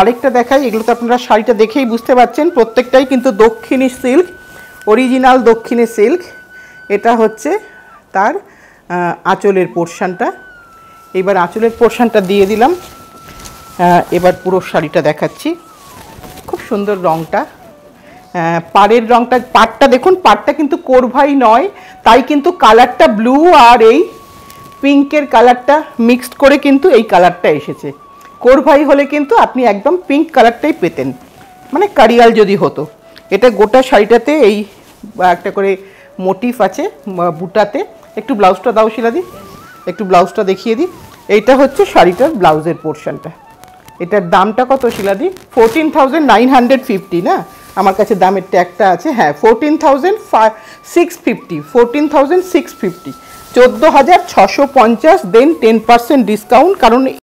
আরেকটা দেখাই, এগুলো তো আপনারা শাড়িটা দেখেই বুঝতে পারছেন, প্রত্যেকটাই কিন্তু দক্ষিণী সিল্ক অরিজিনাল দক্ষিণী সিল্ক। এটা হচ্ছে তার আঁচলের পোর্শনটা। এবার আঁচলের পোর্শনটা দিয়ে দিলাম। এবার পুরো শাড়িটা দেখাচ্ছি। খুব সুন্দর রংটা। পাড়ের রংটা, পাড়টা দেখুন, পাড়টা কিন্তু কোরভাই নয়, তাই কিন্তু কালারটা ব্লু আর এই পিঙ্কের কালারটা মিক্সড করে কিন্তু এই কালারটা এসেছে। কোরভাই হলে কিন্তু আপনি একদম পিঙ্ক কালারটাই পেতেন। মানে কারিয়াল যদি হতো। এটা গোটা শাড়িটাতে এই একটা করে মোটিফ আছে বুটাতে। একটু ব্লাউজটা দাও শিলা শিলাদি একটু ব্লাউজটা দেখিয়ে দিই এইটা হচ্ছে শাড়িটার ব্লাউজের পোর্শনটা এটার দামটা কত Shila শিলাদি fourteen thousand nine hundred fifty না? আমার কাছে দামের ট্যাগটা আছে। হ্যাঁ fourteen thousand six fifty fourteen thousand six fifty চোদ্দ হাজার ছশো পঞ্চাশ দেন টেন পার্সেন্ট ডিসকাউন্ট কারণ